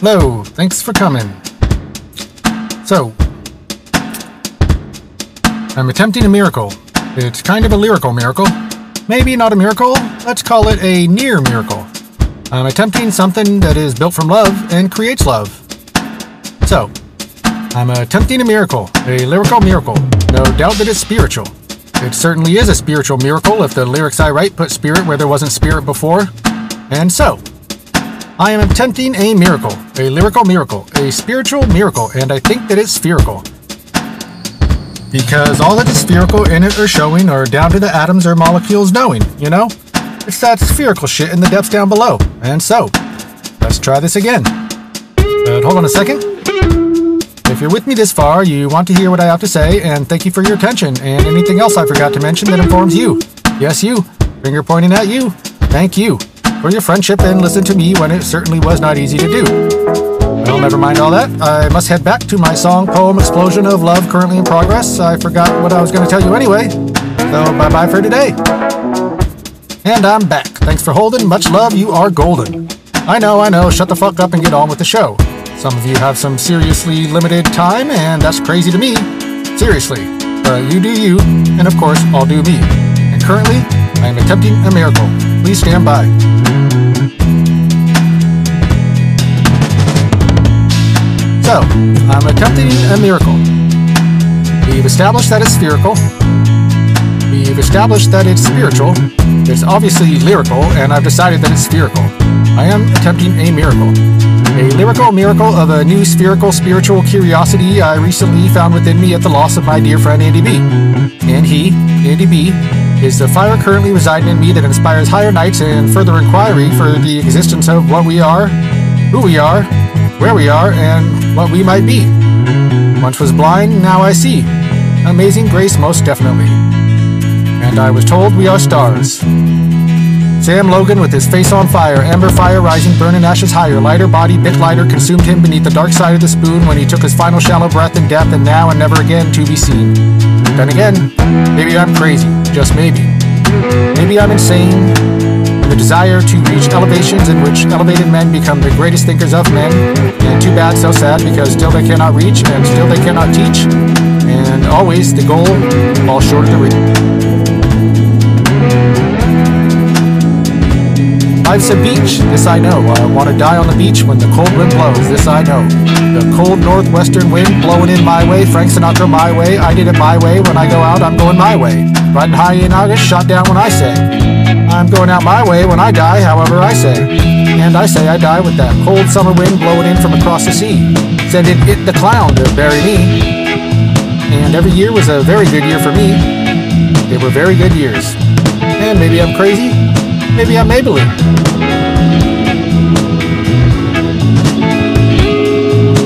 Hello, thanks for coming. So, I'm attempting a miracle. It's kind of a lyrical miracle. Maybe not a miracle, let's call it a near miracle. I'm attempting something that is built from love and creates love. So, I'm attempting a miracle, a lyrical miracle. No doubt that it's spiritual. It certainly is a spiritual miracle if the lyrics I write put spirit where there wasn't spirit before. And so, I am attempting a miracle, a lyrical miracle, a spiritual miracle, and I think that it's spherical. Because all that is spherical in it or showing are down to the atoms or molecules knowing, you know? It's that spherical shit in the depths down below. And so, let's try this again. But hold on a second. If you're with me this far, you want to hear what I have to say, and thank you for your attention and anything else I forgot to mention that informs you. Yes, you. Finger pointing at you. Thank you for your friendship and listen to me when it certainly was not easy to do. Well, never mind all that. I must head back to my song, poem, Explosion of Love, currently in progress. I forgot what I was going to tell you anyway. So, bye bye for today. And I'm back. Thanks for holding. Much love. You are golden. I know, I know. Shut the fuck up and get on with the show. Some of you have some seriously limited time, and that's crazy to me. Seriously. But you do you, and of course, I'll do me. And currently, I am attempting a miracle. Please stand by. So, I'm attempting a miracle. We've established that it's spherical. We've established that it's spiritual. It's obviously lyrical, and I've decided that it's spherical. I am attempting a miracle. A lyrical miracle of a new spherical spiritual curiosity I recently found within me at the loss of my dear friend Andy B. And he, Andy B, is the fire currently residing in me that inspires higher nights and further inquiry for the existence of what we are, who we are, where we are, and what we might be. Once was blind, now I see. Amazing grace, most definitely. And I was told we are stars. Sam Logan with his face on fire, ember fire rising, burning ashes higher, lighter body, bit lighter, consumed him beneath the dark side of the spoon when he took his final shallow breath in death, and now and never again to be seen. Then again, maybe I'm crazy, just maybe. Maybe I'm insane, desire to reach elevations in which elevated men become the greatest thinkers of men, and too bad, so sad, because still they cannot reach, and still they cannot teach, and always the goal falls short of the reach. Life's a beach, this I know. I want to die on the beach when the cold wind blows, this I know. The cold northwestern wind blowing in my way, Frank Sinatra my way. I did it my way. When I go out, I'm going my way. Riding high in August, shot down when I say. I'm going out my way when I die, however I say. And I say I die with that cold summer wind blowing in from across the sea. Sending it the clown to bury me. And every year was a very good year for me. They were very good years. And maybe I'm crazy, maybe I'm Maybelline.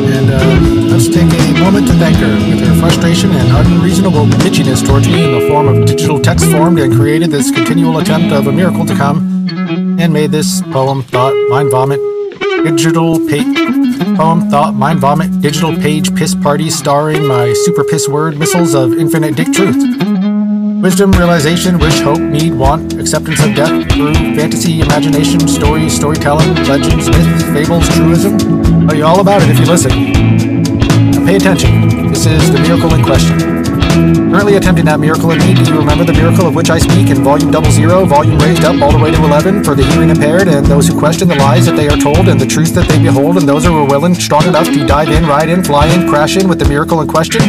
And uh, let's take a moment to thank her with her frustration and unreasonable bitchiness towards me in the form of digital text formed and created this continual attempt of a miracle to come and made this poem, thought, mind vomit, digital page, poem, thought, mind vomit, digital page, piss party starring my super piss word missiles of infinite dick truth. Wisdom, realization, wish, hope, need, want, acceptance of death, through fantasy, imagination, story, storytelling, legends, myths, fables, truism. Are you all about it if you listen. Now pay attention. This is the miracle in question. Currently attempting that miracle in me, do you remember the miracle of which I speak in volume double zero, volume raised up all the way to 11 for the hearing impaired and those who question the lies that they are told and the truth that they behold and those who are willing, strong enough to dive in, ride in, fly in, crash in with the miracle in question?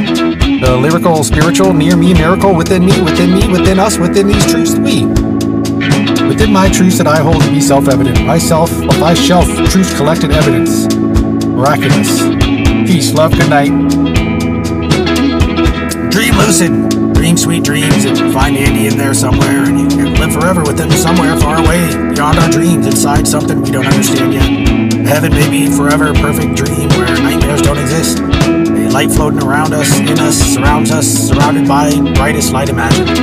The lyrical, spiritual, near me miracle within me, within me, within us, within these truths we. Within my truths that I hold to be self-evident, myself, my shelf, truth collected evidence. Miraculous. Peace, love, good night. Dream lucid. Dream sweet dreams and find Andy in there somewhere and you can live forever with him somewhere far away, beyond our dreams, inside something we don't understand yet. Heaven may be forever perfect dream where nightmares don't exist. A light floating around us, in us, surrounds us, surrounded by brightest light imagined.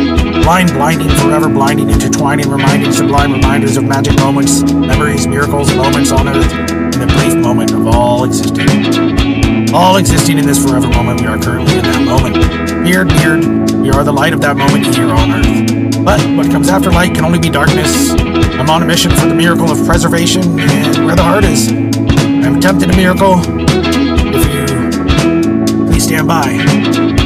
Blind, blinding, forever blinding, intertwining, reminding sublime reminders of magic moments, memories, miracles, moments on earth, in the brief moment of all existing. All existing in this forever moment, we are currently in that moment. Beard, beard, we are the light of that moment here on earth. But what comes after light can only be darkness. I'm on a mission for the miracle of preservation and where the heart is. I'm attempting a miracle. If you please stand by.